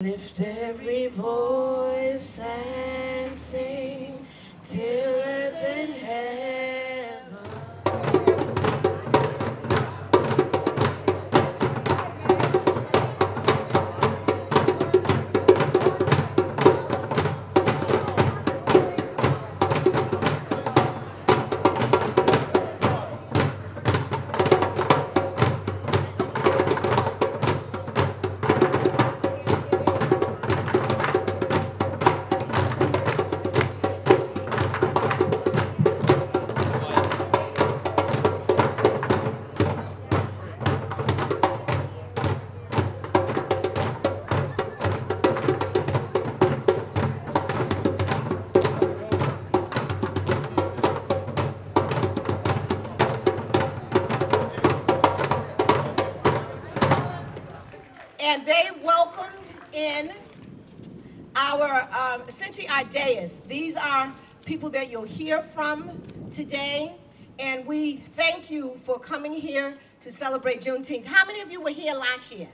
Lift every voice and sing till earth and heaven. People that you'll hear from today. And we thank you for coming here to celebrate Juneteenth. How many of you were here last year?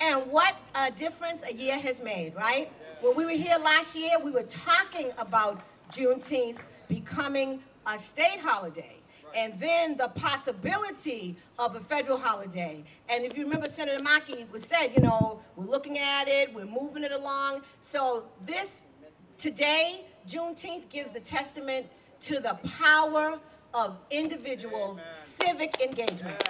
And what a difference a year has made, right? When we were here last year, we were talking about Juneteenth becoming a state holiday. And then the possibility of a federal holiday. And if you remember, Senator Markey was said, you know, we're looking at it, we're moving it along. So this, today, Juneteenth gives a testament to the power of individual civic engagement.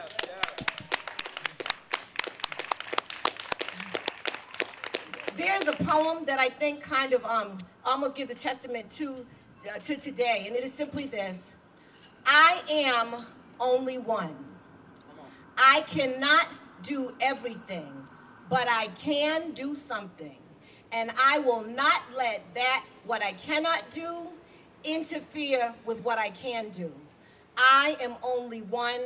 there's a poem that I think kind of um, almost gives a testament to, uh, to today, and it is simply this I am only one. I cannot do everything, but I can do something. And I will not let that, what I cannot do, interfere with what I can do. I am only one,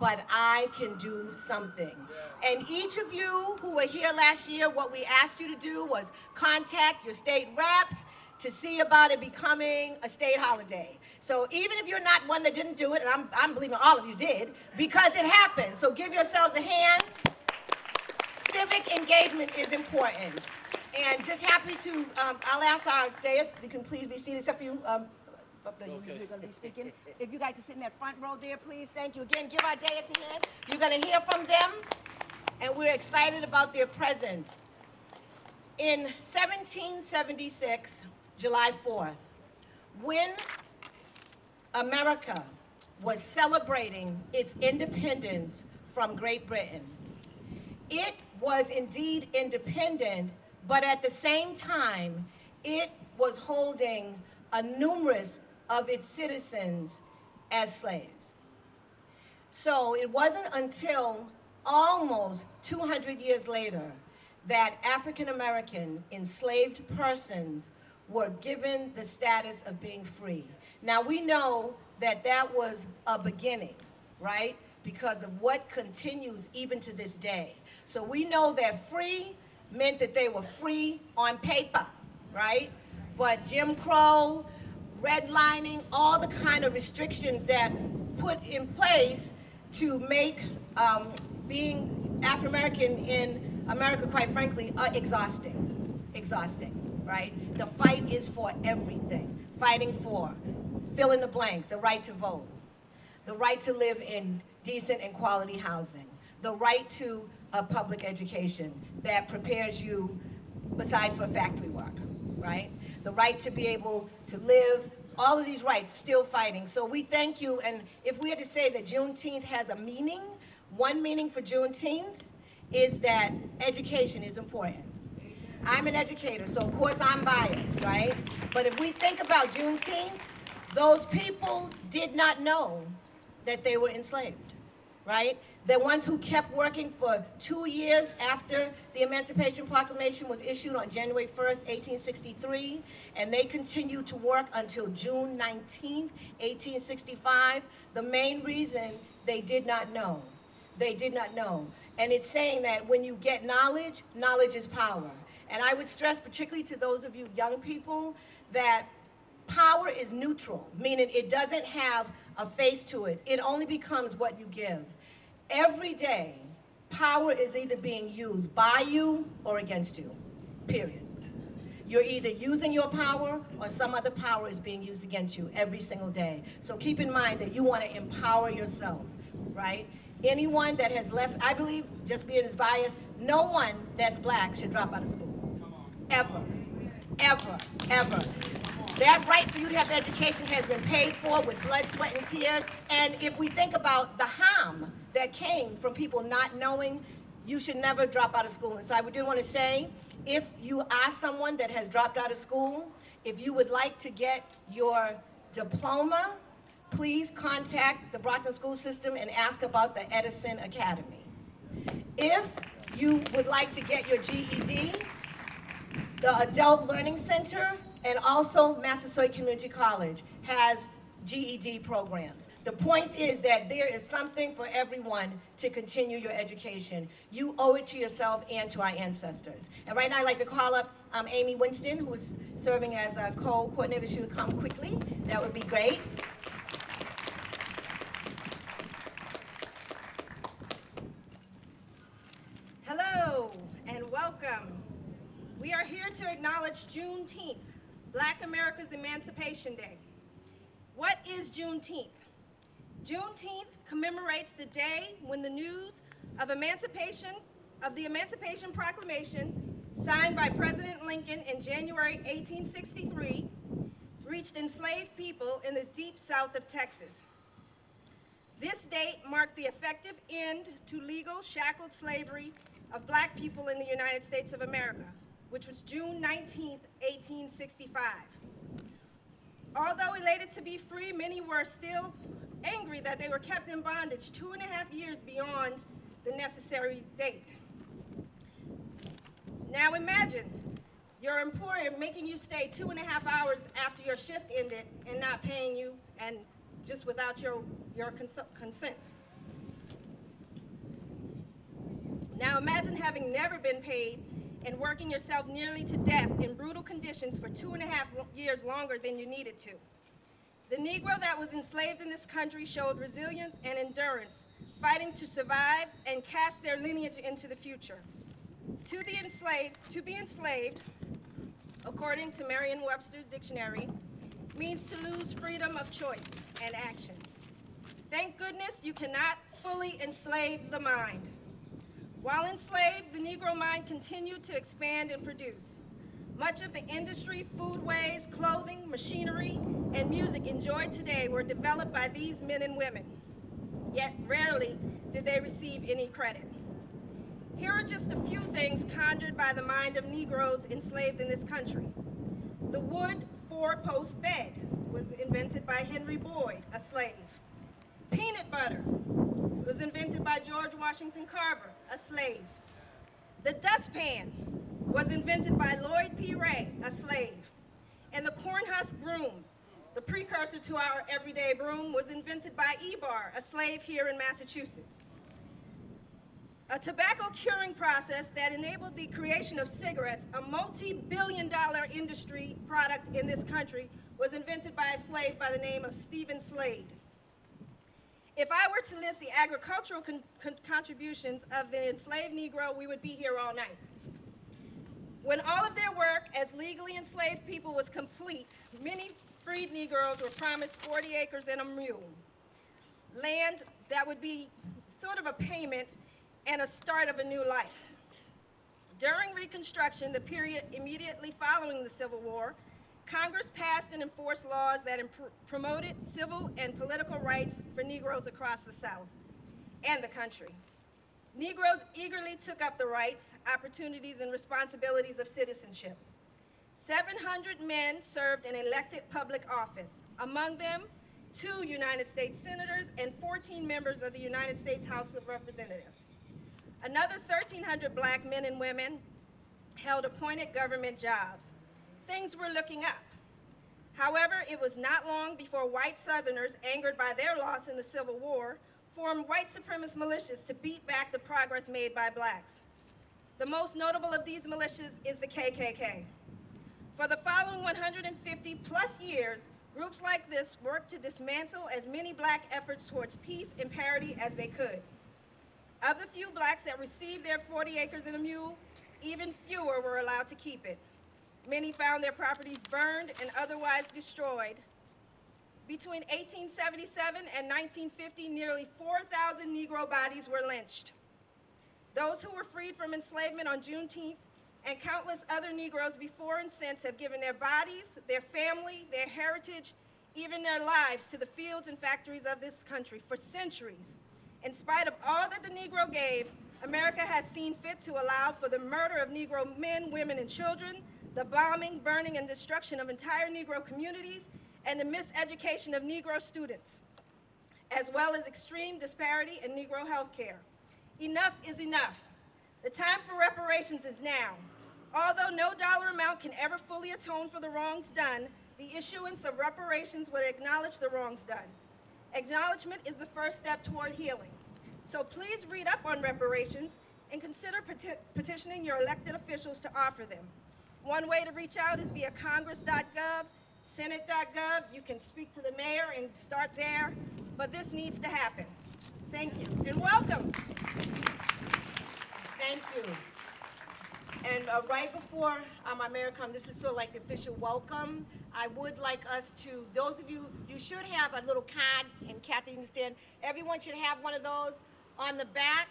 but I can do something. And each of you who were here last year, what we asked you to do was contact your state reps to see about it becoming a state holiday. So even if you're not one that didn't do it, and I'm, I'm believing all of you did, because it happened. So give yourselves a hand. Civic engagement is important. And just happy to, um, I'll ask our dais, you can please be seated, except for you, um, there, you- you're gonna be speaking. If you'd like to sit in that front row there, please, thank you. Again, give our dais a hand. You're gonna hear from them, and we're excited about their presence. In 1776, July 4th, when America was celebrating its independence from Great Britain, it was indeed independent, but at the same time, it was holding a numerous of its citizens as slaves. So it wasn't until almost 200 years later that African American enslaved persons were given the status of being free. Now we know that that was a beginning, right? Because of what continues even to this day. So we know that free meant that they were free on paper, right? But Jim Crow, redlining, all the kind of restrictions that put in place to make um, being African American in America, quite frankly, uh, exhausting. Exhausting, right? The fight is for everything. Fighting for fill in the blank, the right to vote, the right to live in decent and quality housing, the right to a public education that prepares you, beside for factory work, right? The right to be able to live, all of these rights, still fighting. So we thank you, and if we had to say that Juneteenth has a meaning, one meaning for Juneteenth is that education is important. I'm an educator, so of course I'm biased, right? But if we think about Juneteenth, those people did not know that they were enslaved, right? The ones who kept working for two years after the Emancipation Proclamation was issued on January 1st, 1863, and they continued to work until June 19th, 1865. The main reason they did not know. They did not know. And it's saying that when you get knowledge, knowledge is power. And I would stress, particularly to those of you young people, that power is neutral, meaning it doesn't have a face to it. It only becomes what you give. Every day, power is either being used by you or against you, period. You're either using your power or some other power is being used against you every single day. So keep in mind that you want to empower yourself, right? Anyone that has left, I believe, just being as biased, no one that's black should drop out of school. Ever. Ever. Ever. That right for you to have education has been paid for with blood, sweat, and tears. And if we think about the harm that came from people not knowing, you should never drop out of school. And so I do want to say, if you are someone that has dropped out of school, if you would like to get your diploma, please contact the Brockton School System and ask about the Edison Academy. If you would like to get your GED, the Adult Learning Center and also Massasoit Community College has GED programs. The point is that there is something for everyone to continue your education. You owe it to yourself and to our ancestors. And right now I'd like to call up um, Amy Winston, who's serving as a co-coordinator. She would come quickly. That would be great. Hello and welcome. We are here to acknowledge Juneteenth, Black America's Emancipation Day. What is Juneteenth? Juneteenth commemorates the day when the news of emancipation, of the Emancipation Proclamation, signed by President Lincoln in January 1863, reached enslaved people in the deep south of Texas. This date marked the effective end to legal shackled slavery of black people in the United States of America which was June 19, 1865. Although elated to be free, many were still angry that they were kept in bondage two and a half years beyond the necessary date. Now imagine your employer making you stay two and a half hours after your shift ended and not paying you and just without your, your cons consent. Now imagine having never been paid and working yourself nearly to death in brutal conditions for two and a half years longer than you needed to. The Negro that was enslaved in this country showed resilience and endurance, fighting to survive and cast their lineage into the future. To the enslaved, to be enslaved, according to Merriam-Webster's dictionary, means to lose freedom of choice and action. Thank goodness you cannot fully enslave the mind. While enslaved, the Negro mind continued to expand and produce. Much of the industry, foodways, clothing, machinery, and music enjoyed today were developed by these men and women. Yet rarely did they receive any credit. Here are just a few things conjured by the mind of Negroes enslaved in this country. The wood four-post bed was invented by Henry Boyd, a slave. Peanut butter was invented by George Washington Carver, a slave. The dustpan was invented by Lloyd P. Ray, a slave. And the cornhusk broom, the precursor to our everyday broom, was invented by Ebar, a slave here in Massachusetts. A tobacco curing process that enabled the creation of cigarettes, a multi-billion dollar industry product in this country, was invented by a slave by the name of Stephen Slade. If I were to list the agricultural con con contributions of the enslaved Negro, we would be here all night. When all of their work as legally enslaved people was complete, many freed Negroes were promised 40 acres and a mule, land that would be sort of a payment and a start of a new life. During Reconstruction, the period immediately following the Civil War, Congress passed and enforced laws that promoted civil and political rights for Negroes across the South and the country. Negroes eagerly took up the rights, opportunities, and responsibilities of citizenship. 700 men served in elected public office, among them two United States senators and 14 members of the United States House of Representatives. Another 1,300 black men and women held appointed government jobs, things were looking up. However, it was not long before white Southerners, angered by their loss in the Civil War, formed white supremacist militias to beat back the progress made by blacks. The most notable of these militias is the KKK. For the following 150 plus years, groups like this worked to dismantle as many black efforts towards peace and parity as they could. Of the few blacks that received their 40 acres and a mule, even fewer were allowed to keep it. Many found their properties burned and otherwise destroyed. Between 1877 and 1950, nearly 4,000 Negro bodies were lynched. Those who were freed from enslavement on Juneteenth and countless other Negroes before and since have given their bodies, their family, their heritage, even their lives to the fields and factories of this country for centuries. In spite of all that the Negro gave, America has seen fit to allow for the murder of Negro men, women, and children, the bombing, burning, and destruction of entire Negro communities, and the miseducation of Negro students, as well as extreme disparity in Negro health care. Enough is enough. The time for reparations is now. Although no dollar amount can ever fully atone for the wrongs done, the issuance of reparations would acknowledge the wrongs done. Acknowledgement is the first step toward healing. So please read up on reparations and consider peti petitioning your elected officials to offer them. One way to reach out is via congress.gov, senate.gov. You can speak to the mayor and start there, but this needs to happen. Thank you, and welcome. Thank you. And uh, right before um, our mayor comes, this is sort of like the official welcome. I would like us to, those of you, you should have a little card, and Kathy, you understand, everyone should have one of those on the back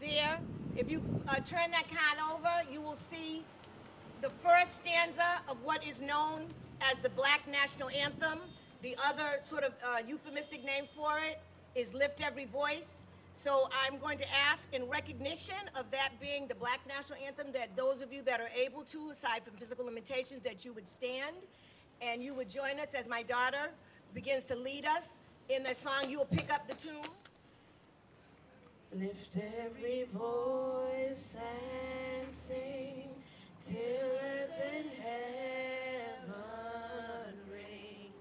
there. If you uh, turn that card over, you will see the first stanza of what is known as the Black National Anthem. The other sort of uh, euphemistic name for it is Lift Every Voice. So I'm going to ask in recognition of that being the Black National Anthem that those of you that are able to, aside from physical limitations, that you would stand and you would join us as my daughter begins to lead us in that song. You will pick up the tune. Lift every voice and sing till earth and heaven ring,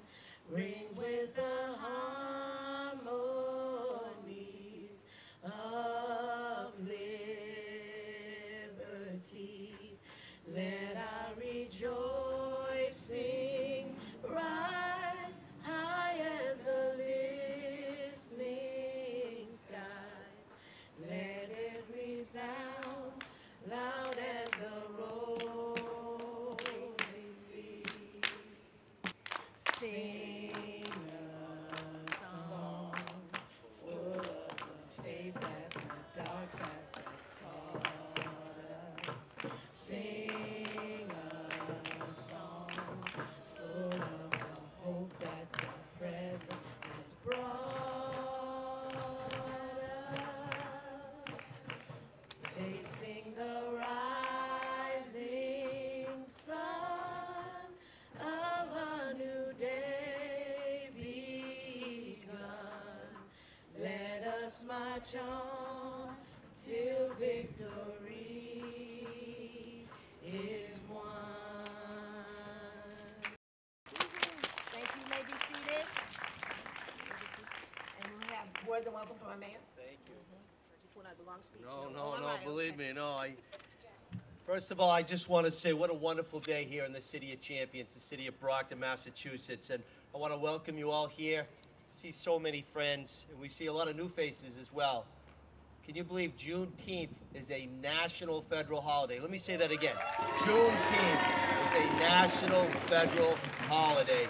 ring with the harmonies of liberty. Let our rejoicing rise high as the listening skies. Let it resound loud as march on till victory is won. Thank you. You may be seated. And we'll have words of welcome from our mayor. Thank you. You pulled out speech. No, you no. No, right, believe okay. me, no, I, first of all, I just want to say what a wonderful day here in the city of Champions, the city of Brockton, Massachusetts, and I want to welcome you all here. See so many friends, and we see a lot of new faces as well. Can you believe Juneteenth is a national federal holiday? Let me say that again. Juneteenth is a national federal holiday.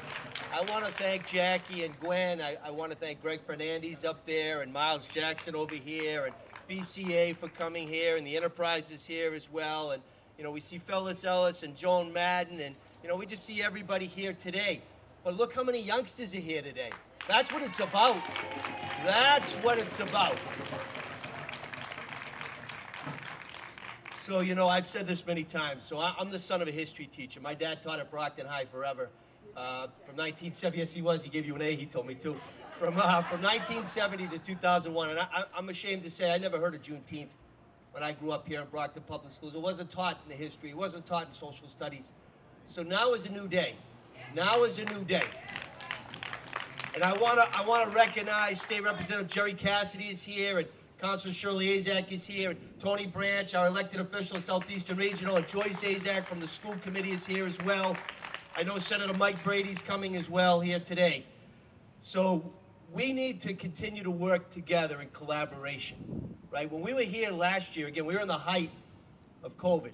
I want to thank Jackie and Gwen. I, I want to thank Greg Fernandez up there and Miles Jackson over here and BCA for coming here and the Enterprises here as well. And, you know, we see Phyllis Ellis and Joan Madden and, you know, we just see everybody here today. But look how many youngsters are here today. That's what it's about. That's what it's about. So, you know, I've said this many times. So, I, I'm the son of a history teacher. My dad taught at Brockton High forever. Uh, from 1970, yes, he was. He gave you an A, he told me too. From, uh, from 1970 to 2001. And I, I'm ashamed to say I never heard of Juneteenth when I grew up here in Brockton Public Schools. It wasn't taught in the history, it wasn't taught in social studies. So now is a new day. Now is a new day. And I want to I want to recognize State Representative Jerry Cassidy is here, and Councilor Shirley Asack is here, and Tony Branch, our elected official, Southeastern Regional, and Joyce Asack from the school committee is here as well. I know Senator Mike Brady's coming as well here today. So we need to continue to work together in collaboration, right? When we were here last year, again, we were in the height of COVID.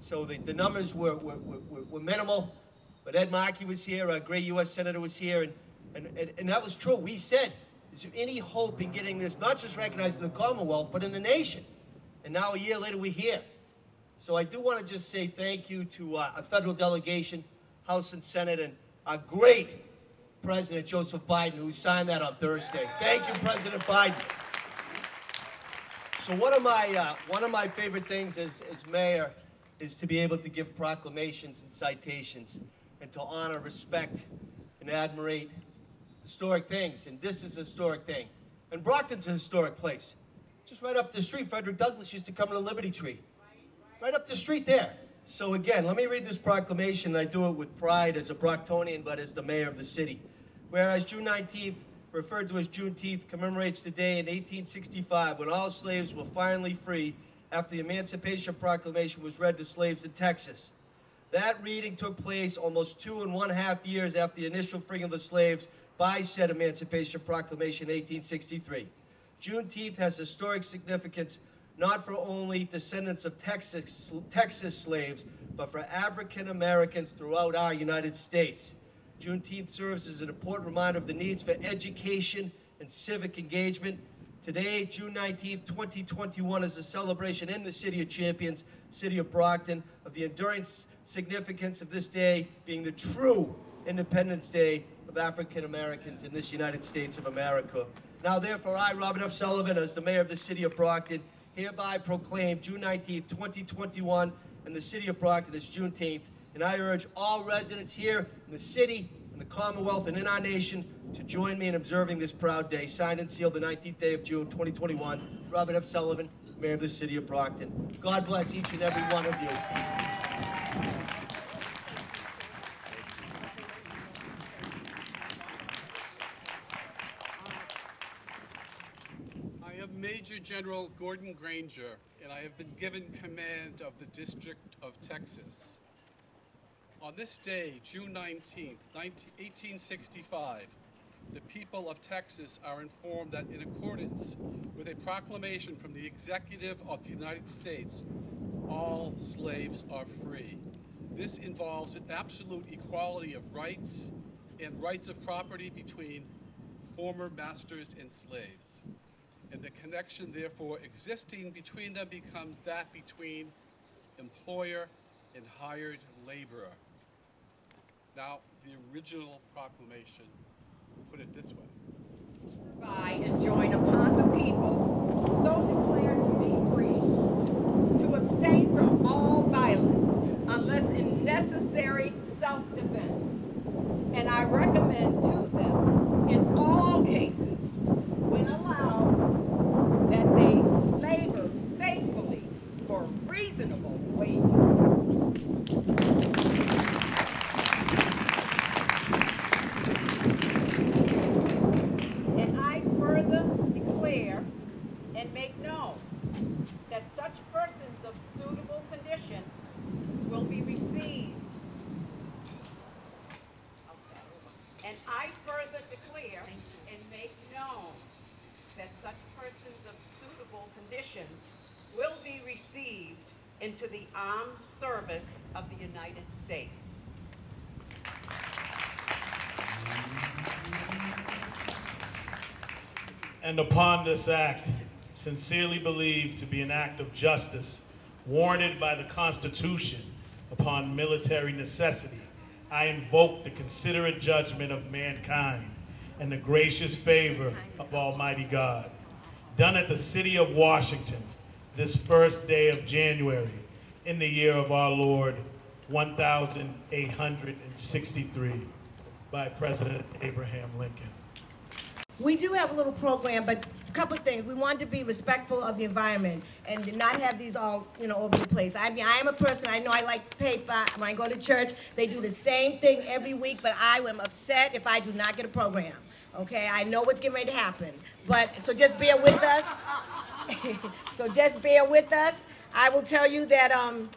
So the, the numbers were, were, were, were minimal, but Ed Markey was here, our great U.S. Senator was here, and, and, and, and that was true. We said, is there any hope in getting this not just recognized in the Commonwealth, but in the nation? And now a year later, we're here. So I do want to just say thank you to uh, a federal delegation, House and Senate, and our great President Joseph Biden, who signed that on Thursday. Thank you, President Biden. So one of my uh, one of my favorite things as, as mayor is to be able to give proclamations and citations and to honor, respect, and admirate historic things. And this is a historic thing. And Brockton's a historic place. Just right up the street, Frederick Douglass used to come to Liberty Tree. Right up the street there. So again, let me read this proclamation. I do it with pride as a Brocktonian, but as the mayor of the city. Whereas June 19th, referred to as Juneteenth, commemorates the day in 1865 when all slaves were finally free after the Emancipation Proclamation was read to slaves in Texas. That reading took place almost two and one half years after the initial freeing of the slaves by said Emancipation Proclamation in 1863. Juneteenth has historic significance not for only descendants of Texas, Texas slaves, but for African Americans throughout our United States. Juneteenth serves as an important reminder of the needs for education and civic engagement. Today, June 19th, 2021, is a celebration in the City of Champions, City of Brockton, of the enduring significance of this day being the true Independence Day of African Americans in this United States of America. Now, therefore, I, Robert F. Sullivan, as the mayor of the City of Brockton, hereby proclaim June 19, 2021, and the City of Brockton as Juneteenth, and I urge all residents here in the city, in the Commonwealth, and in our nation to join me in observing this proud day. Signed and sealed the 19th day of June, 2021. Robert F. Sullivan, Mayor of the City of Brockton. God bless each and every one of you. General Gordon Granger, and I have been given command of the District of Texas. On this day, June 19th, 1865, the people of Texas are informed that in accordance with a proclamation from the Executive of the United States, all slaves are free. This involves an absolute equality of rights and rights of property between former masters and slaves. And the connection, therefore, existing between them becomes that between employer and hired laborer. Now, the original proclamation put it this way. by and join upon the people, so declared to be free, to abstain from all violence, unless in necessary self-defense. And I recommend to them, in all cases, when allowed, that they labor faithfully for reasonable wages. And I further declare and make known that such persons of suitable condition will be received. I'll start over. And I further declare and make known that such persons of suitable condition will be received into the armed service of the United States. and upon this act, sincerely believed to be an act of justice, warranted by the Constitution upon military necessity, I invoke the considerate judgment of mankind and the gracious favor of Almighty God. Done at the city of Washington, this first day of January, in the year of our Lord, 1863, by President Abraham Lincoln. We do have a little program, but a couple of things. We wanted to be respectful of the environment and not have these all, you know, over the place. I mean, I am a person, I know I like paper. When I go to church, they do the same thing every week, but I am upset if I do not get a program. Okay, I know what's getting ready to happen. But, so just bear with us. so just bear with us. I will tell you that um,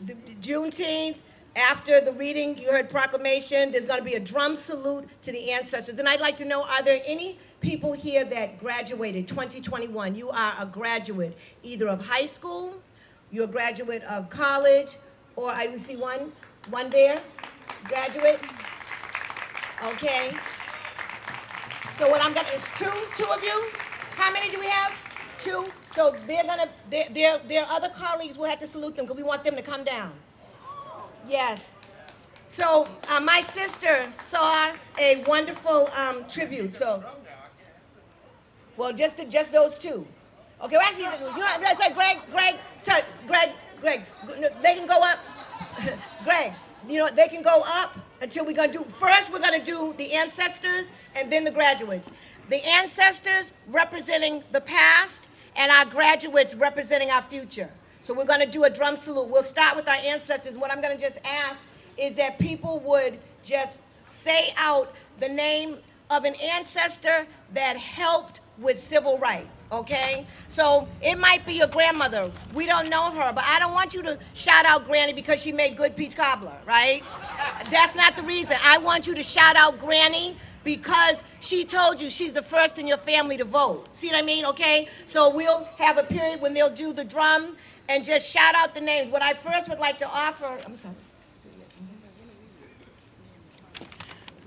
the, the Juneteenth, after the reading, you heard proclamation, there's going to be a drum salute to the ancestors. And I'd like to know, are there any people here that graduated 2021. You are a graduate either of high school, you're a graduate of college, or I see one, one there, graduate. Okay. So what I'm gonna, two, two of you? How many do we have? So they're gonna, their, their, their other colleagues will have to salute them because we want them to come down. Yes. So uh, my sister saw a wonderful um, tribute. So, well, just the, just those two. Okay. Well, actually, you know, I said, Greg, Greg, sorry, Greg, Greg. They can go up. Greg, you know, they can go up until we're gonna do. First, we're gonna do the ancestors and then the graduates. The ancestors representing the past, and our graduates representing our future. So we're gonna do a drum salute. We'll start with our ancestors. What I'm gonna just ask is that people would just say out the name of an ancestor that helped with civil rights, okay? So it might be your grandmother. We don't know her, but I don't want you to shout out Granny because she made good peach cobbler, right? That's not the reason. I want you to shout out Granny because she told you she's the first in your family to vote. See what I mean? Okay? So we'll have a period when they'll do the drum and just shout out the names. What I first would like to offer, I'm sorry.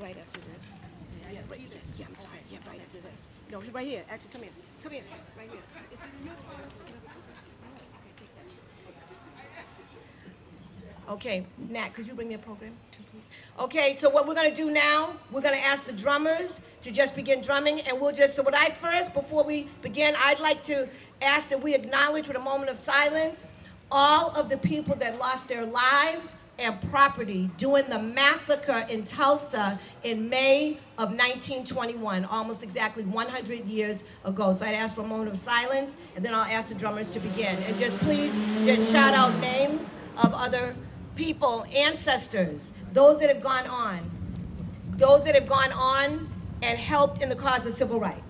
Right after this. Yeah, yeah, I'm sorry. Yeah, right after this. No, right here. Actually, come here. Come here. Right here. Okay, Nat, could you bring me a program? Okay, so what we're gonna do now, we're gonna ask the drummers to just begin drumming, and we'll just, so what I first, before we begin, I'd like to ask that we acknowledge with a moment of silence all of the people that lost their lives and property during the massacre in Tulsa in May of 1921, almost exactly 100 years ago. So I'd ask for a moment of silence, and then I'll ask the drummers to begin. And just please, just shout out names of other people, ancestors, those that have gone on, those that have gone on and helped in the cause of civil rights.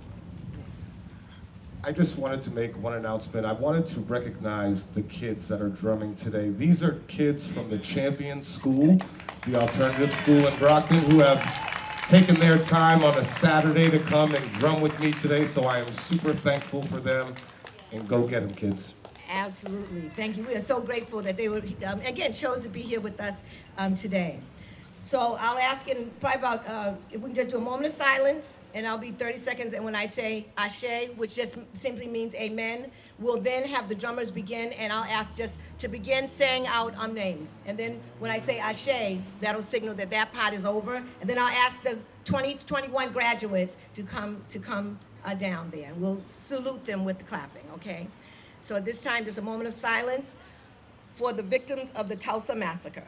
I just wanted to make one announcement. I wanted to recognize the kids that are drumming today. These are kids from the Champion School, the alternative school in Brockton, who have taken their time on a Saturday to come and drum with me today. So I am super thankful for them. And go get them, kids. Absolutely. Thank you. We are so grateful that they were, um, again, chose to be here with us um, today. So I'll ask in probably about, uh, if we can just do a moment of silence, and I'll be 30 seconds, and when I say Ashe, which just simply means amen, we'll then have the drummers begin, and I'll ask just to begin saying out um, names. And then when I say Ashe, that'll signal that that part is over. And then I'll ask the 2021 graduates to come, to come uh, down there. And we'll salute them with the clapping, okay? So at this time, just a moment of silence for the victims of the Tulsa Massacre.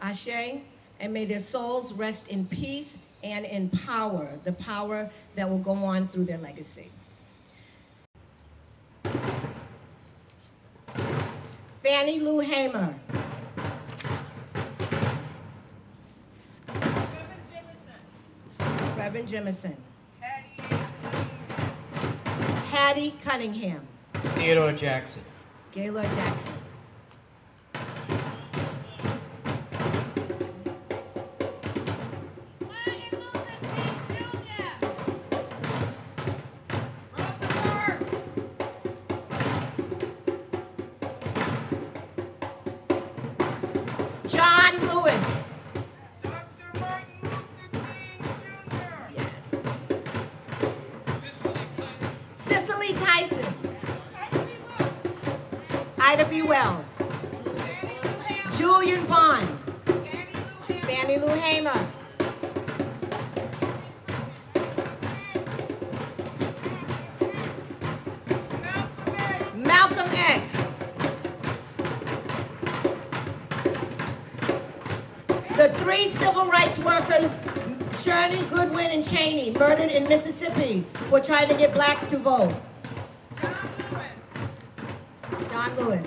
Ashe, and may their souls rest in peace and in power, the power that will go on through their legacy. Fannie Lou Hamer. Reverend Jemison. Hattie Cunningham. Theodore Jackson. Gaylord Jackson. Murdered in Mississippi for trying to get blacks to vote. John Lewis. John Lewis.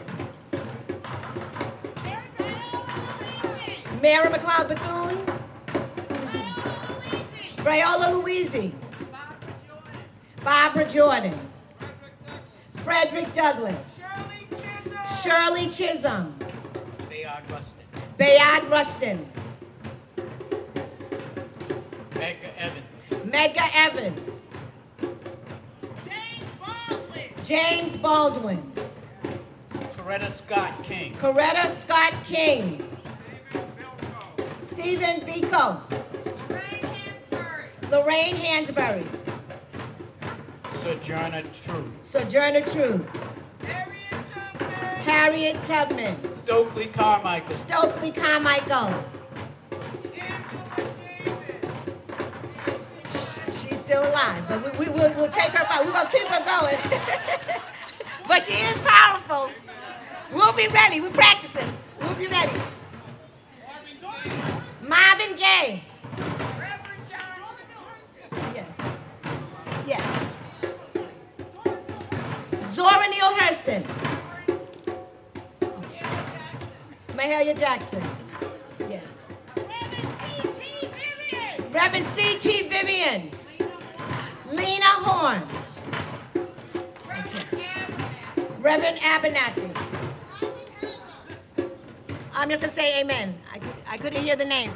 Mary McLeod Bethune. Brayola Louisi. Barbara Jordan. Frederick Douglass. Shirley Chisholm. Bayard Rustin. Bayard Rustin. Medgar Evers. James Baldwin. James Baldwin. Coretta Scott King. Coretta Scott King. Stephen Biko. Lorraine Hansberry. Sojourner Truth. Sojourner Truth. Harriet Tubman. Stokely Carmichael. Stokely Carmichael. Still alive, but we, we, will we'll take her fight. We're going to keep her going. but she is powerful. We'll be ready. We're practicing. We'll be ready. Marvin Gaye. Yes. Yes. Zora Neale Hurston. Mahalia Jackson. Yes. Reverend C.T. Vivian. Lena. Okay. Reverend Abernathy. I'm just gonna say amen. I, I couldn't hear the name.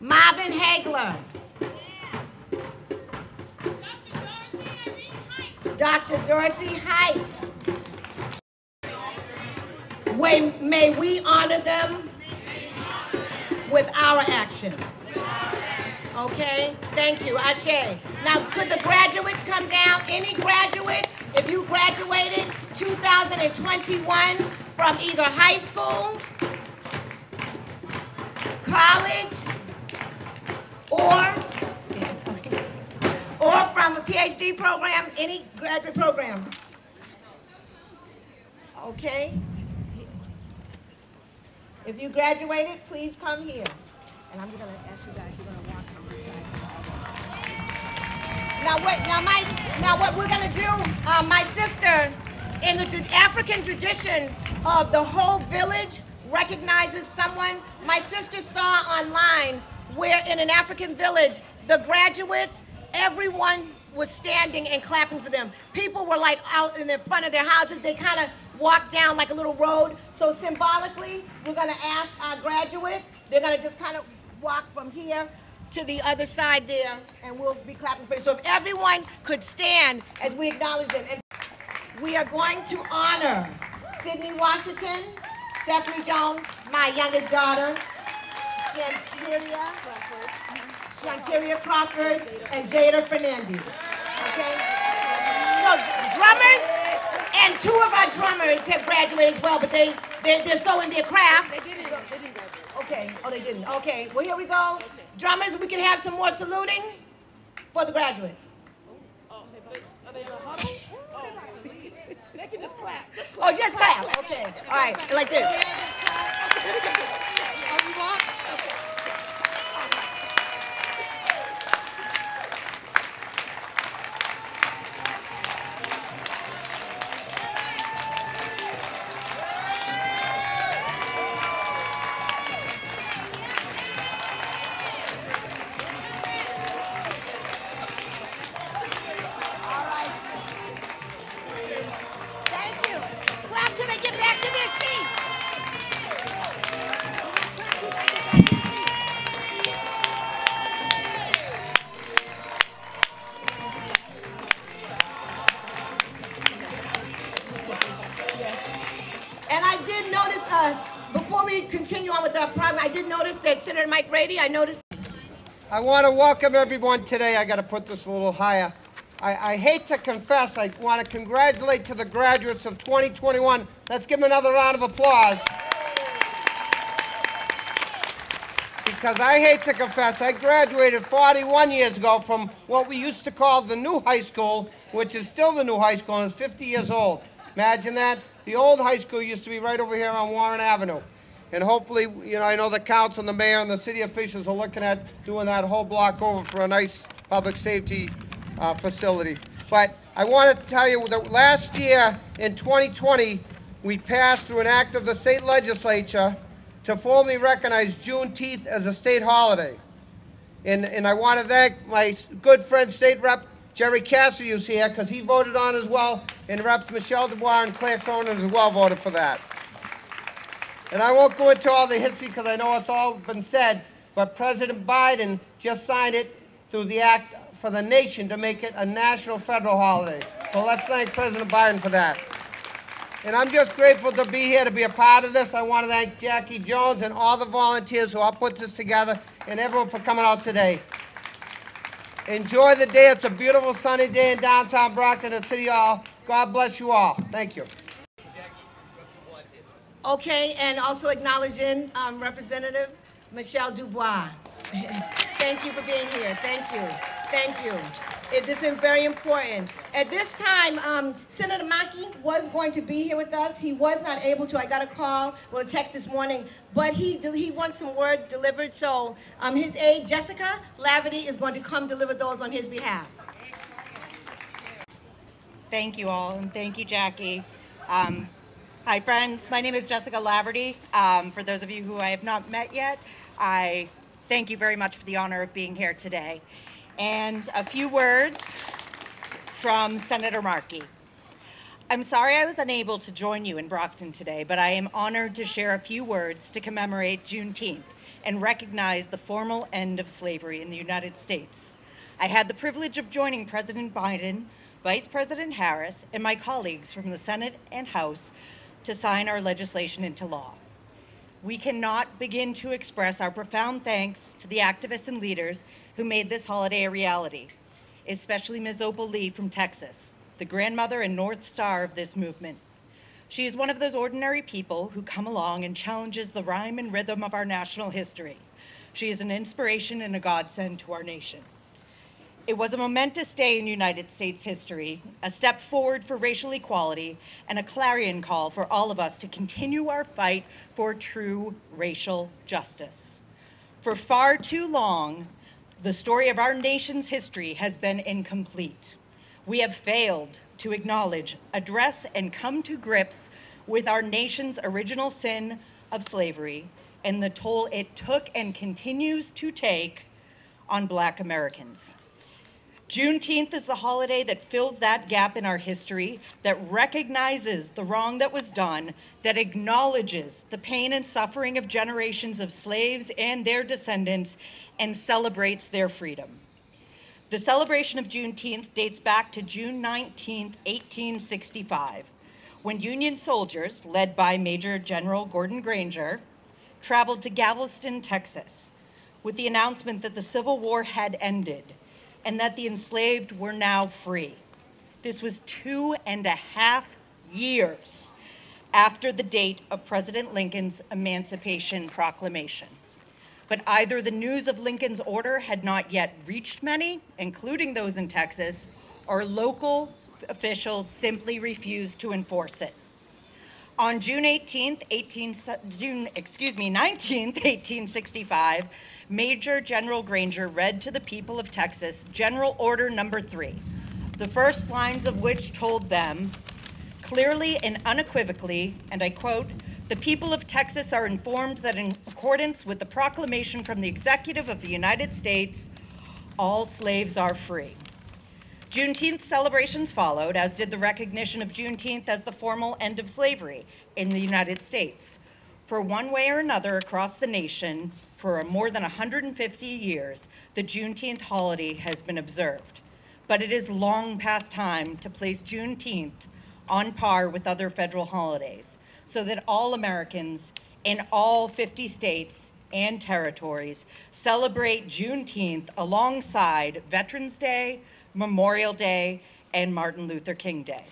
Marvin Hagler. Dr. Dorothy Height. May, may we honor them with our actions. Okay? Thank you. Ashe. Now, could the graduates come down? Any graduates, if you graduated 2021 from either high school, college, or or from a PhD program, any graduate program. Okay? If you graduated, please come here. And I'm gonna ask you guys, you're gonna walk on side. Now what, now my, now what we're gonna do, uh, my sister, in the African tradition of the whole village recognizes someone, my sister saw online where in an African village, the graduates, everyone was standing and clapping for them. People were like out in the front of their houses. They kind of walked down like a little road. So symbolically, we're gonna ask our graduates, they're gonna just kind of walk from here to the other side there, and we'll be clapping for you. So if everyone could stand as we acknowledge them. And we are going to honor Sydney Washington, Stephanie Jones, my youngest daughter, Shanteria, Shanteria Crawford, and Jada Fernandez. Okay? So drummers, and two of our drummers have graduated as well, but they, they, they're so in their craft. Okay, oh, they didn't. Okay, well, here we go. Drummers, we can have some more saluting for the graduates. Oh, just oh, clap. Okay. All right. Like this. All Mike Brady, I noticed I want to welcome everyone today. I got to put this a little higher. I, I hate to confess, I want to congratulate to the graduates of 2021. Let's give them another round of applause. Because I hate to confess, I graduated 41 years ago from what we used to call the new high school, which is still the new high school and is 50 years old. Imagine that. The old high school used to be right over here on Warren Avenue. And hopefully, you know, I know the council and the mayor and the city officials are looking at doing that whole block over for a nice public safety uh, facility. But I want to tell you that last year in 2020, we passed through an act of the state legislature to formally recognize Juneteenth as a state holiday. And, and I want to thank my good friend, State Rep Jerry Cassidy, who's here, because he voted on as well, and Reps Michelle Dubois and Claire Cronin as well voted for that. And I won't go into all the history because I know it's all been said, but President Biden just signed it through the act for the nation to make it a national federal holiday. So let's thank President Biden for that. And I'm just grateful to be here to be a part of this. I want to thank Jackie Jones and all the volunteers who all put this together and everyone for coming out today. Enjoy the day. It's a beautiful sunny day in downtown Brockton at City Hall. God bless you all. Thank you. Okay, and also acknowledging um, Representative Michelle Dubois. Thank you for being here. Thank you. Thank you. It, this is very important. At this time, um, Senator Markey was going to be here with us. He was not able to. I got a call, well, a text this morning, but he he wants some words delivered. So um, his aide, Jessica Laverty, is going to come deliver those on his behalf. Thank you all, and thank you, Jackie. Hi, friends. My name is Jessica Laverty. Um, for those of you who I have not met yet, I thank you very much for the honor of being here today. And a few words from Senator Markey. I'm sorry I was unable to join you in Brockton today, but I am honored to share a few words to commemorate Juneteenth and recognize the formal end of slavery in the United States. I had the privilege of joining President Biden, Vice President Harris, and my colleagues from the Senate and House to sign our legislation into law. We cannot begin to express our profound thanks to the activists and leaders who made this holiday a reality, especially Ms. Opal Lee from Texas, the grandmother and North Star of this movement. She is one of those ordinary people who come along and challenges the rhyme and rhythm of our national history. She is an inspiration and a godsend to our nation. It was a momentous day in United States history, a step forward for racial equality, and a clarion call for all of us to continue our fight for true racial justice. For far too long, the story of our nation's history has been incomplete. We have failed to acknowledge, address, and come to grips with our nation's original sin of slavery and the toll it took and continues to take on Black Americans. Juneteenth is the holiday that fills that gap in our history, that recognizes the wrong that was done, that acknowledges the pain and suffering of generations of slaves and their descendants, and celebrates their freedom. The celebration of Juneteenth dates back to June 19, 1865, when Union soldiers, led by Major General Gordon Granger, traveled to Galveston, Texas, with the announcement that the Civil War had ended and that the enslaved were now free. This was two and a half years after the date of President Lincoln's Emancipation Proclamation. But either the news of Lincoln's order had not yet reached many, including those in Texas, or local officials simply refused to enforce it. On June 18th, 18, June, excuse me, 19th, 1865, Major General Granger read to the people of Texas General Order Number Three, the first lines of which told them clearly and unequivocally, and I quote, the people of Texas are informed that in accordance with the proclamation from the Executive of the United States, all slaves are free. Juneteenth celebrations followed, as did the recognition of Juneteenth as the formal end of slavery in the United States. For one way or another across the nation, for more than 150 years, the Juneteenth holiday has been observed. But it is long past time to place Juneteenth on par with other federal holidays so that all Americans in all 50 states and territories celebrate Juneteenth alongside Veterans Day, Memorial Day, and Martin Luther King Day.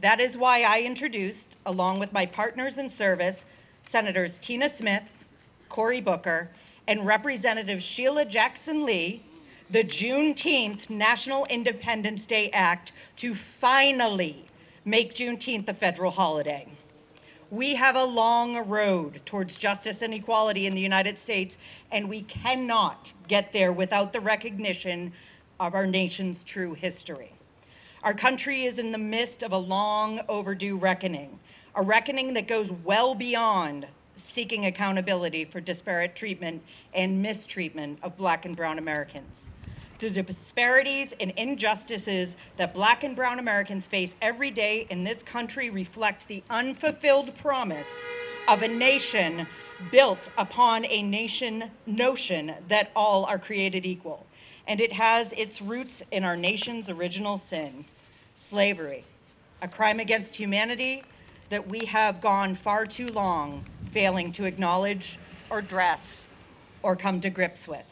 That is why I introduced, along with my partners in service, Senators Tina Smith, Cory Booker, and Representative Sheila Jackson Lee, the Juneteenth National Independence Day Act to finally make Juneteenth a federal holiday. We have a long road towards justice and equality in the United States, and we cannot get there without the recognition of our nation's true history. Our country is in the midst of a long overdue reckoning, a reckoning that goes well beyond seeking accountability for disparate treatment and mistreatment of Black and Brown Americans. The disparities and injustices that Black and Brown Americans face every day in this country reflect the unfulfilled promise of a nation built upon a nation notion that all are created equal. And it has its roots in our nation's original sin, slavery, a crime against humanity that we have gone far too long failing to acknowledge or dress or come to grips with.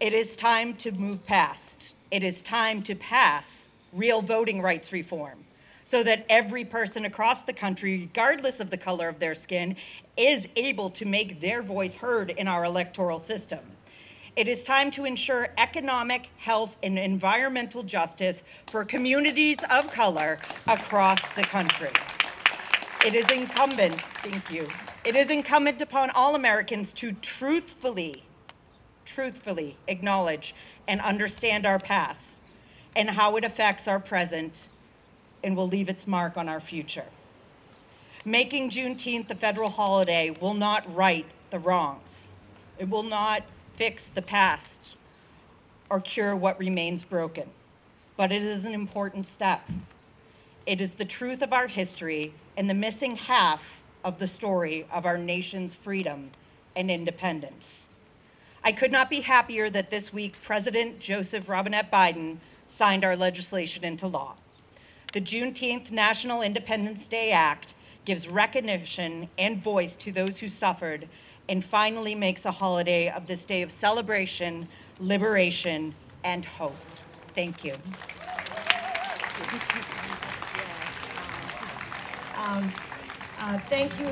It is time to move past. It is time to pass real voting rights reform so that every person across the country, regardless of the color of their skin, is able to make their voice heard in our electoral system. It is time to ensure economic, health, and environmental justice for communities of color across the country. It is incumbent, thank you, it is incumbent upon all Americans to truthfully, truthfully acknowledge and understand our past and how it affects our present and will leave its mark on our future. Making Juneteenth a federal holiday will not right the wrongs. It will not fix the past or cure what remains broken, but it is an important step. It is the truth of our history and the missing half of the story of our nation's freedom and independence. I could not be happier that this week President Joseph Robinette Biden signed our legislation into law. The Juneteenth National Independence Day Act gives recognition and voice to those who suffered and finally makes a holiday of this day of celebration, liberation, and hope. Thank you. Um, uh, Thank you.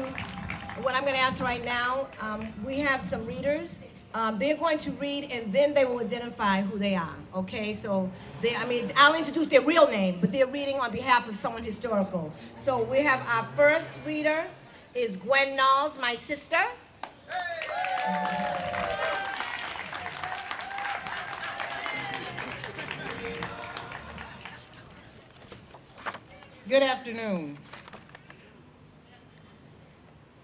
What I'm going to ask right now, um, we have some readers. Um, They're going to read and then they will identify who they are, okay? So they, I mean, I'll introduce their real name, but they're reading on behalf of someone historical. So we have our first reader is Gwen Knowles, my sister. Good afternoon.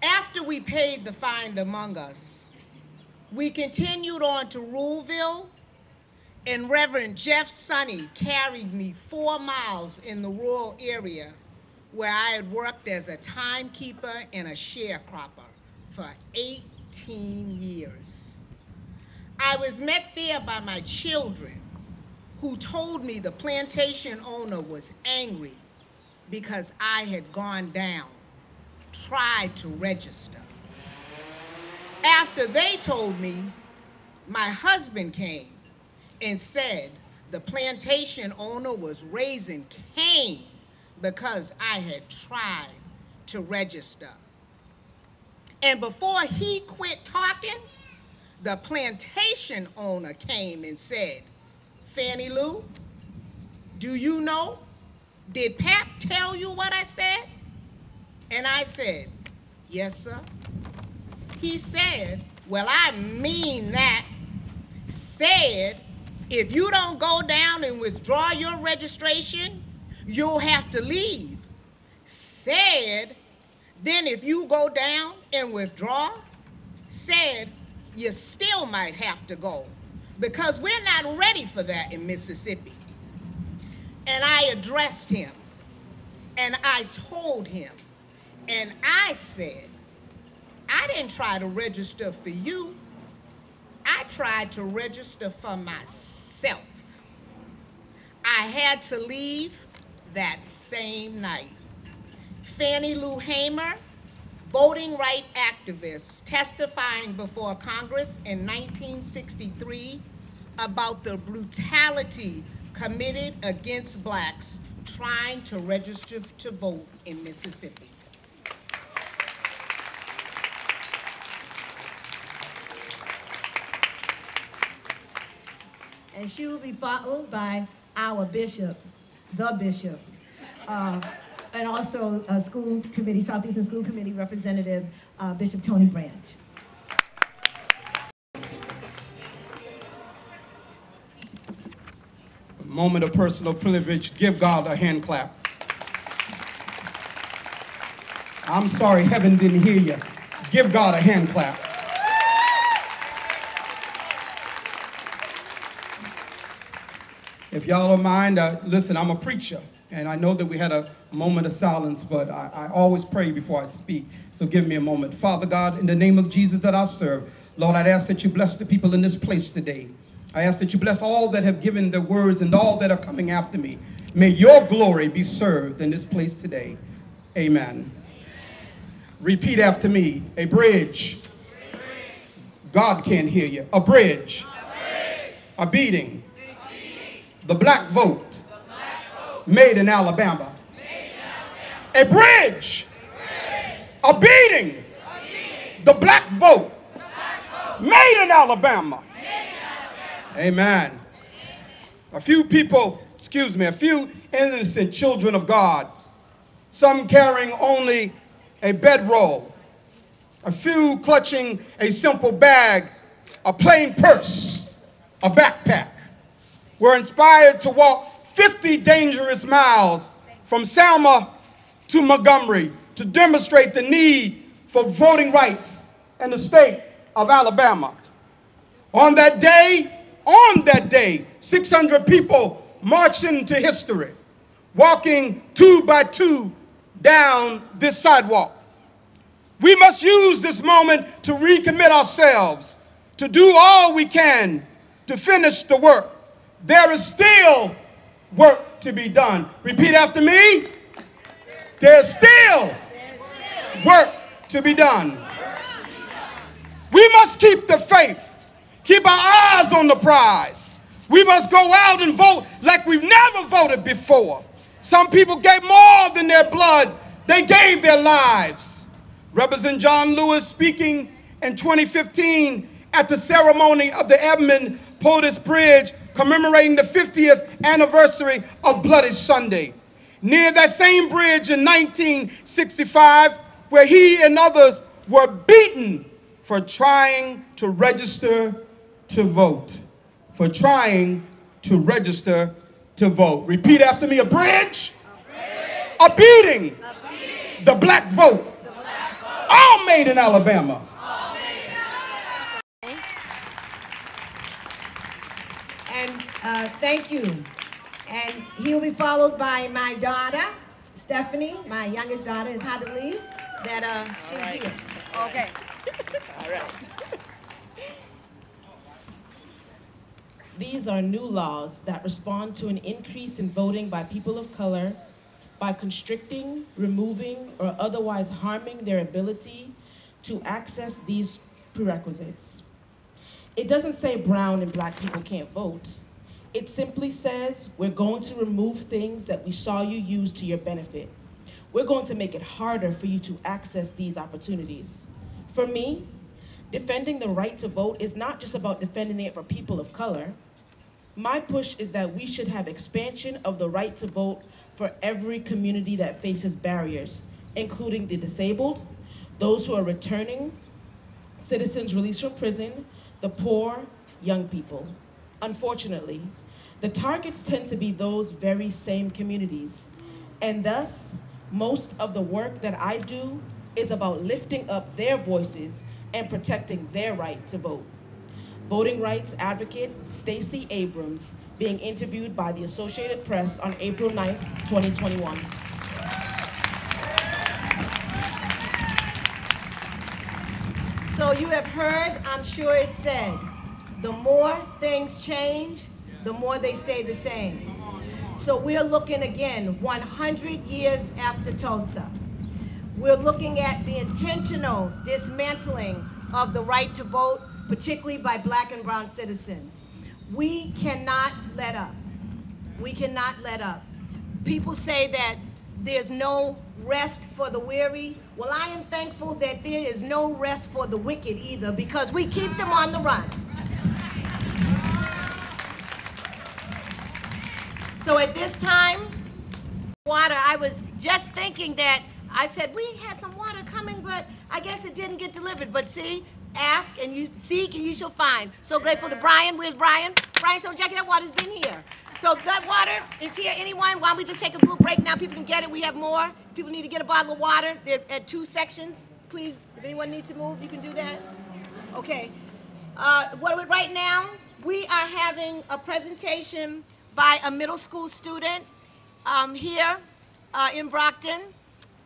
After we paid the fine among us, we continued on to Ruleville, and Reverend Jeff Sunny carried me four miles in the rural area where I had worked as a timekeeper and a sharecropper for 18 years. I was met there by my children who told me the plantation owner was angry because I had gone down, tried to register. After they told me, my husband came and said the plantation owner was raising Cain because I had tried to register. And before he quit talking, the plantation owner came and said, Fannie Lou, do you know? Did Pap tell you what I said? And I said, Yes, sir. He said, Well, I mean that. Said, if you don't go down and withdraw your registration, you'll have to leave. Said, then if you go down and withdraw, said, you still might have to go because we're not ready for that in Mississippi. And I addressed him and I told him and I said, I didn't try to register for you. I tried to register for myself. I had to leave that same night. Fannie Lou Hamer, voting right activist, testifying before Congress in 1963 about the brutality committed against blacks trying to register to vote in Mississippi. And she will be followed by our bishop, the bishop, uh, and also a school committee, Southeastern School Committee Representative, uh, Bishop Tony Branch. A moment of personal privilege, give God a hand clap. I'm sorry heaven didn't hear you. Give God a hand clap. If y'all don't mind, uh, listen, I'm a preacher, and I know that we had a moment of silence, but I, I always pray before I speak. So give me a moment. Father God, in the name of Jesus that I serve, Lord, I'd ask that you bless the people in this place today. I ask that you bless all that have given their words and all that are coming after me. May your glory be served in this place today. Amen. Repeat after me a bridge. God can't hear you. A bridge. A beating. The black vote. Made in Alabama. A bridge. A beating. The black vote. Made in Alabama. Amen. A few people, excuse me, a few innocent children of God, some carrying only a bedroll, a few clutching a simple bag, a plain purse, a backpack, were inspired to walk 50 dangerous miles from Selma to Montgomery to demonstrate the need for voting rights in the state of Alabama. On that day, on that day, 600 people marched into history, walking two by two down this sidewalk. We must use this moment to recommit ourselves, to do all we can to finish the work. There is still work to be done. Repeat after me. There's still work to be done. We must keep the faith, keep our eyes on the prize. We must go out and vote like we've never voted before. Some people gave more than their blood, they gave their lives. Representative John Lewis speaking in 2015 at the ceremony of the Edmund Pettus Bridge commemorating the 50th anniversary of Bloody Sunday. Near that same bridge in 1965, where he and others were beaten for trying to register to vote. For trying to register to vote. Repeat after me a bridge, a, bridge. a, beating. a beating, the black vote, the black vote. all made in Alabama. And uh, thank you. And he will be followed by my daughter, Stephanie. My youngest daughter is hard to believe that uh, she's right. here. Okay. All right. These are new laws that respond to an increase in voting by people of color by constricting, removing, or otherwise harming their ability to access these prerequisites. It doesn't say brown and black people can't vote. It simply says we're going to remove things that we saw you use to your benefit. We're going to make it harder for you to access these opportunities. For me, defending the right to vote is not just about defending it for people of color. My push is that we should have expansion of the right to vote for every community that faces barriers, including the disabled, those who are returning, citizens released from prison, the poor, young people. Unfortunately, the targets tend to be those very same communities. And thus, most of the work that I do is about lifting up their voices and protecting their right to vote. Voting rights advocate Stacey Abrams being interviewed by the Associated Press on April 9th, 2021. So you have heard, I'm sure it said, the more things change, the more they stay the same. So we're looking again 100 years after Tulsa. We're looking at the intentional dismantling of the right to vote, particularly by black and brown citizens. We cannot let up. We cannot let up. People say that there's no rest for the weary. Well, I am thankful that there is no rest for the wicked either because we keep them on the run. So at this time, water, I was just thinking that I said we had some water coming, but I guess it didn't get delivered. But see, ask and you seek and you shall find. So grateful to Brian. Where's Brian? Brian, so Jackie, that water's been here. So that water is here. Anyone? Why don't we just take a little break now? People can get it. We have more. People need to get a bottle of water. They're at two sections. please, if anyone needs to move, you can do that. Okay. Uh, what we- right now, we are having a presentation by a middle school student um, here uh, in Brockton.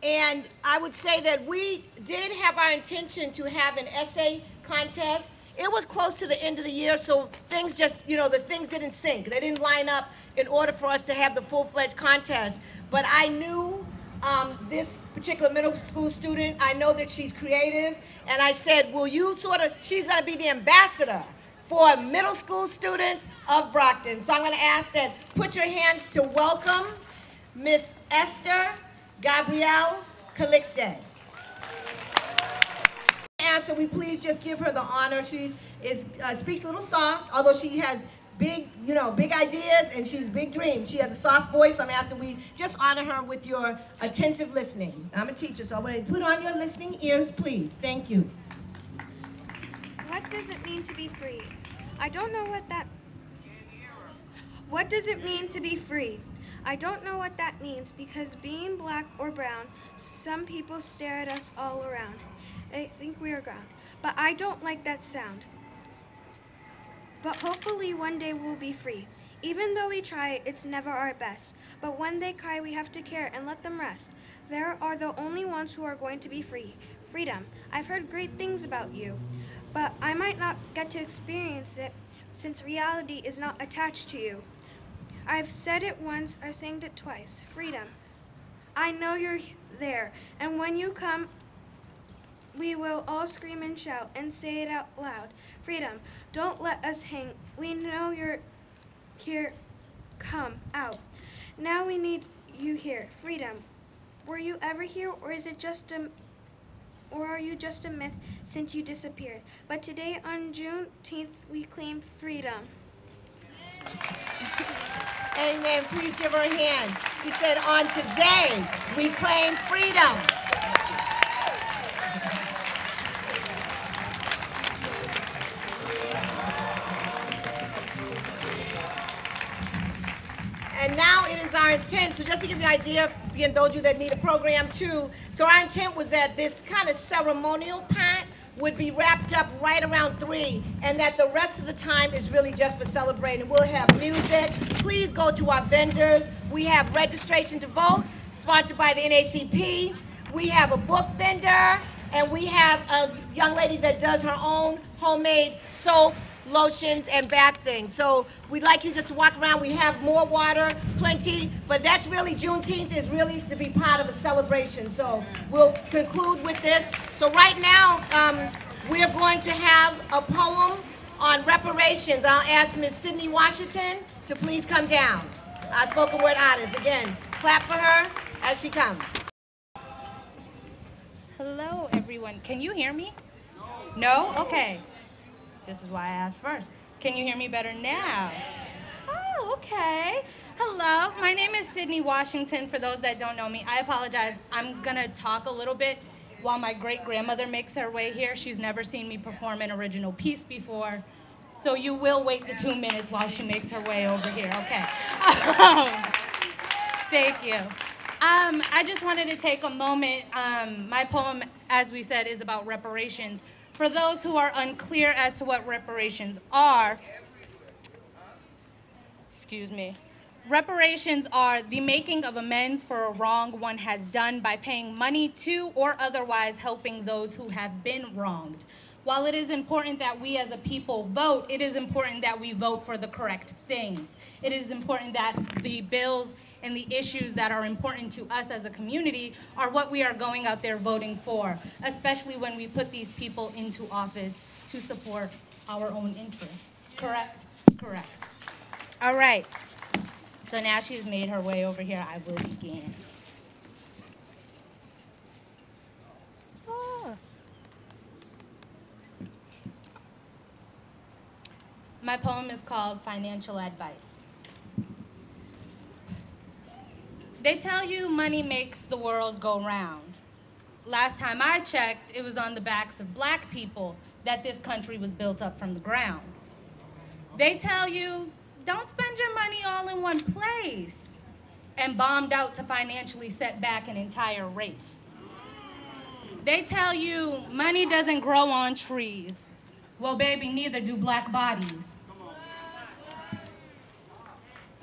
And I would say that we did have our intention to have an essay contest. It was close to the end of the year, so things just, you know, the things didn't sync. They didn't line up in order for us to have the full-fledged contest. But I knew um, this particular middle school student, I know that she's creative, and I said, will you sort of, she's gonna be the ambassador for middle school students of Brockton. So I'm gonna ask that, put your hands to welcome Miss Esther Gabrielle Calixte. Ask we please just give her the honor. She is, uh, speaks a little soft, although she has big, you know, big ideas and she's big dreams. She has a soft voice. I'm asking we just honor her with your attentive listening. I'm a teacher, so I want to put on your listening ears, please. Thank you. What does it mean to be free? I don't know what that. What does it mean to be free? I don't know what that means because being black or brown, some people stare at us all around. They think we are ground. But I don't like that sound. But hopefully one day we'll be free. Even though we try, it's never our best. But when they cry, we have to care and let them rest. There are the only ones who are going to be free. Freedom. I've heard great things about you, but I might not get to experience it since reality is not attached to you. I've said it once, I've sang it twice. Freedom. I know you're there, and when you come, we will all scream and shout and say it out loud. Freedom. Don't let us hang. We know you're here. Come out. Now we need you here. Freedom. Were you ever here, or is it just a or are you just a myth since you disappeared? But today on Juneteenth, we claim freedom. Amen. Please give her a hand. She said, on today, we claim freedom. Our intent, so just to give you an idea, again, those of you that need a program too, so our intent was that this kind of ceremonial part would be wrapped up right around three, and that the rest of the time is really just for celebrating. We'll have music. Please go to our vendors. We have registration to vote, sponsored by the NAACP. We have a book vendor, and we have a young lady that does her own homemade soaps, lotions, and back things. So we'd like you just to walk around. We have more water, plenty, but that's really Juneteenth is really to be part of a celebration. So we'll conclude with this. So right now, um, we're going to have a poem on reparations. I'll ask Ms. Sydney Washington to please come down. Our spoken word artist. Again, clap for her as she comes. Hello, everyone. Can you hear me? No? Okay. This is why I asked first. Can you hear me better now? Oh, okay. Hello, my name is Sydney Washington. For those that don't know me, I apologize. I'm gonna talk a little bit while my great grandmother makes her way here. She's never seen me perform an original piece before. So you will wait the two minutes while she makes her way over here, okay? Um, thank you. Um, I just wanted to take a moment. Um, my poem, as we said, is about reparations. For those who are unclear as to what reparations are, excuse me, reparations are the making of amends for a wrong one has done by paying money to or otherwise helping those who have been wronged. While it is important that we as a people vote, it is important that we vote for the correct things. It is important that the bills and the issues that are important to us as a community are what we are going out there voting for, especially when we put these people into office to support our own interests. Correct? Correct. All right. So now she's made her way over here. I will begin. My poem is called Financial Advice. They tell you money makes the world go round. Last time I checked, it was on the backs of black people that this country was built up from the ground. They tell you, don't spend your money all in one place, and bombed out to financially set back an entire race. They tell you money doesn't grow on trees. Well, baby, neither do black bodies.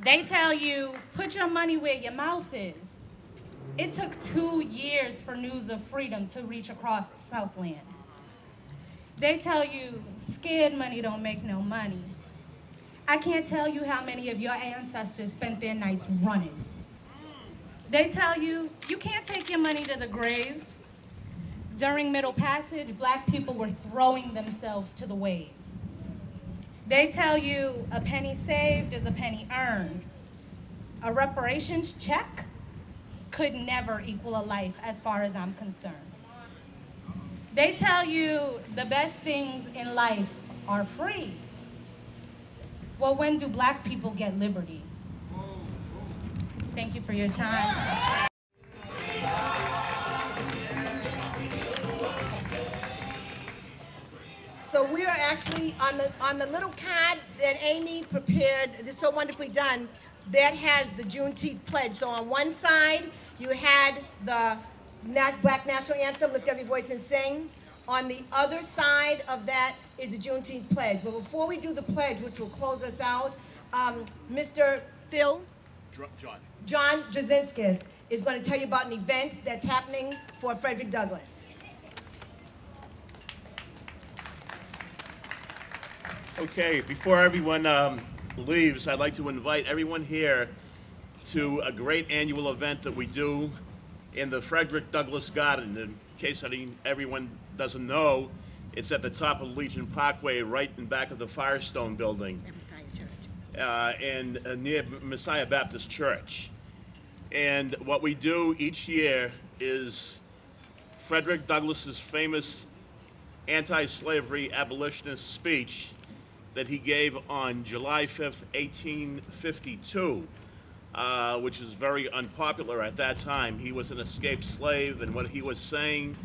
They tell you put your money where your mouth is. It took two years for News of Freedom to reach across the Southlands. They tell you scared money don't make no money. I can't tell you how many of your ancestors spent their nights running. They tell you you can't take your money to the grave. During Middle Passage, black people were throwing themselves to the waves. They tell you a penny saved is a penny earned. A reparations check could never equal a life as far as I'm concerned. They tell you the best things in life are free. Well, when do black people get liberty? Thank you for your time. Actually on the on the little card that Amy prepared. It's so wonderfully done. That has the Juneteenth pledge. So on one side you had the Black National Anthem, lift every voice and sing. On the other side of that is the Juneteenth pledge. But before we do the pledge, which will close us out, um, Mr. Phil John. John Jazinskis is going to tell you about an event that's happening for Frederick Douglass. Okay, before everyone um, leaves, I'd like to invite everyone here to a great annual event that we do in the Frederick Douglass Garden. In case any, everyone doesn't know, it's at the top of Legion Parkway, right in back of the Firestone Building, messiah uh, and uh, near Messiah Baptist Church. And what we do each year is Frederick Douglass's famous anti-slavery abolitionist speech that he gave on July 5th, 1852, uh, which is very unpopular at that time. He was an escaped slave, and what he was saying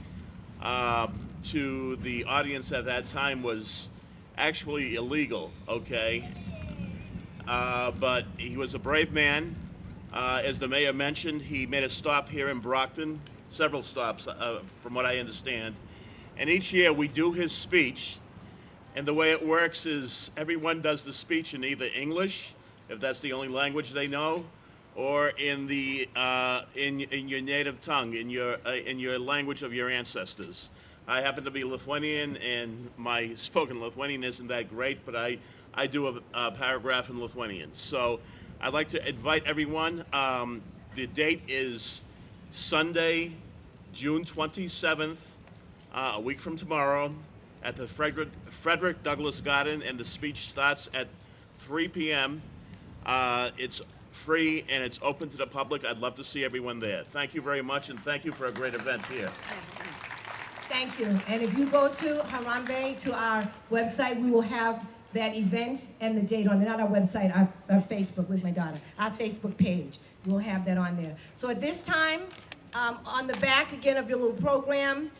uh, to the audience at that time was actually illegal, okay? Uh, but he was a brave man. Uh, as the mayor mentioned, he made a stop here in Brockton, several stops, uh, from what I understand. And each year we do his speech, and the way it works is everyone does the speech in either English, if that's the only language they know, or in the uh, in in your native tongue, in your uh, in your language of your ancestors. I happen to be Lithuanian, and my spoken Lithuanian isn't that great, but I I do a, a paragraph in Lithuanian. So I'd like to invite everyone. Um, the date is Sunday, June 27th, uh, a week from tomorrow, at the Frederick, Frederick Douglass Garden, and the speech starts at 3 p.m. Uh, it's free and it's open to the public. I'd love to see everyone there. Thank you very much, and thank you for a great event here. Thank you. And if you go to Harambe, to our website, we will have that event and the date on it. Not our website, our, our Facebook, with my daughter, our Facebook page. We'll have that on there. So at this time, um, on the back again of your little program,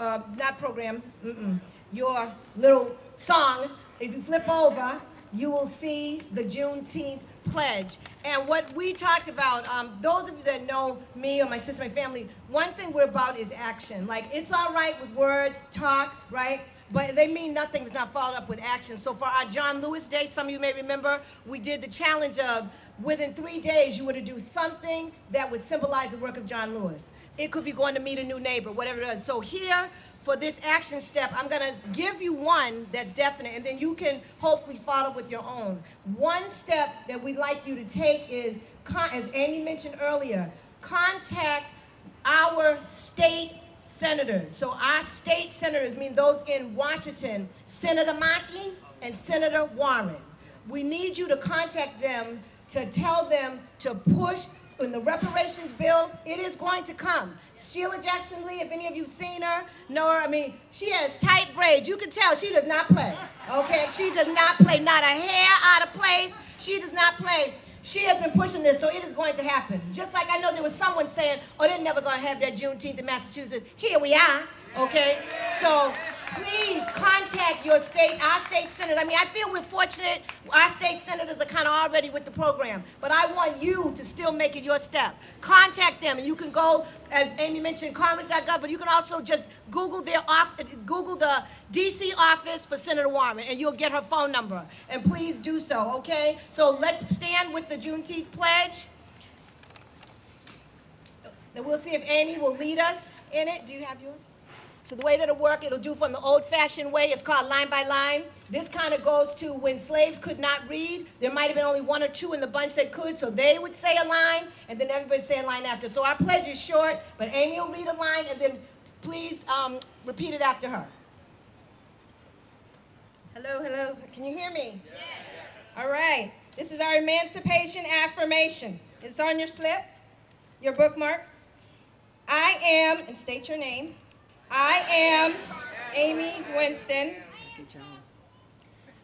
uh, not program, mm-mm, your little song, if you flip over, you will see the Juneteenth pledge. And what we talked about, um, those of you that know me or my sister, my family, one thing we're about is action. Like, it's all right with words, talk, right? But they mean nothing if it's not followed up with action. So for our John Lewis Day, some of you may remember, we did the challenge of within three days you were to do something that would symbolize the work of John Lewis. It could be going to meet a new neighbor, whatever it is. So here, for this action step, I'm gonna give you one that's definite, and then you can hopefully follow with your own. One step that we'd like you to take is, as Amy mentioned earlier, contact our state senators. So our state senators mean those in Washington, Senator Markey and Senator Warren. We need you to contact them to tell them to push in the reparations bill, it is going to come. Sheila Jackson Lee, if any of you seen her, know her, I mean, she has tight braids. You can tell she does not play, okay? She does not play, not a hair out of place. She does not play. She has been pushing this, so it is going to happen. Just like I know there was someone saying, oh, they're never going to have their Juneteenth in Massachusetts. Here we are, okay? So please contact your state, our state senator. I mean, I feel we're fortunate. Our state senators are kind of already with the program, but I want you to still make it your step. Contact them, and you can go, as Amy mentioned, congress.gov, but you can also just Google their off, Google the DC office for Senator Warren, and you'll get her phone number. And please do so, okay? So let's stand with the Juneteenth pledge. And we'll see if Amy will lead us in it. Do you have yours? So the way that it'll work, it'll do from the old-fashioned way. It's called line by line. This kind of goes to when slaves could not read. There might have been only one or two in the bunch that could, so they would say a line, and then everybody say a line after. So our pledge is short, but Amy will read a line, and then please um, repeat it after her. Hello, hello. Can you hear me? Yes. All right. This is our emancipation affirmation. It's on your slip, your bookmark. I am, and state your name. I am Amy Winston.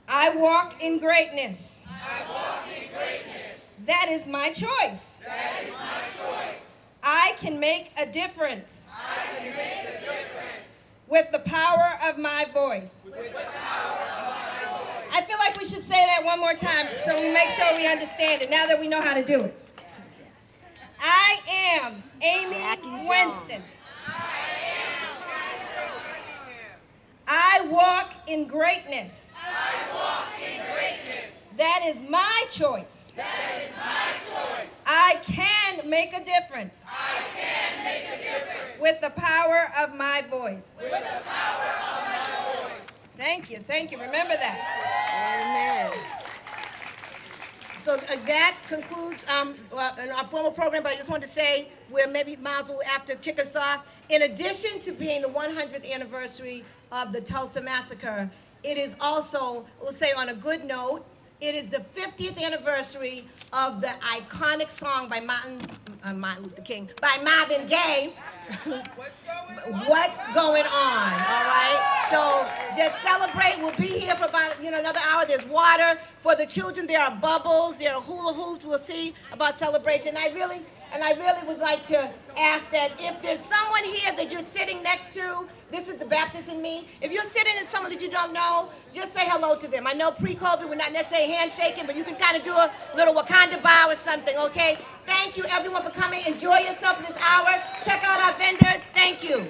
I walk in greatness. I walk in greatness. That is my choice. That is my choice. I can make a difference. I can make a difference. With the power of my voice. With the power of my voice. I feel like we should say that one more time so we make sure we understand it now that we know how to do it. I am Amy Winston. I walk in greatness. I walk in greatness. That is my choice. That is my choice. I can make a difference. I can make a difference. With the power of my voice. With the power of my voice. Thank you, thank you. Remember that. Amen. So uh, that concludes um, uh, our formal program, but I just wanted to say where maybe Miles will have to kick us off. In addition to being the 100th anniversary of the Tulsa Massacre, it is also, we'll say on a good note, it is the 50th anniversary of the iconic song by Martin, uh, Martin Luther King, by Marvin Gaye. What's going on? All right. So just celebrate. We'll be here for about you know another hour. There's water for the children. There are bubbles. There are hula hoops. We'll see about celebration. I really and I really would like to ask that if there's someone here that you're sitting next to, this is the Baptist in me. If you're sitting in someone that you don't know, just say hello to them. I know pre-COVID we're not necessarily handshaking, but you can kind of do a little Wakanda bow or something, okay? Thank you everyone for coming. Enjoy yourself this hour. Check out our vendors. Thank you.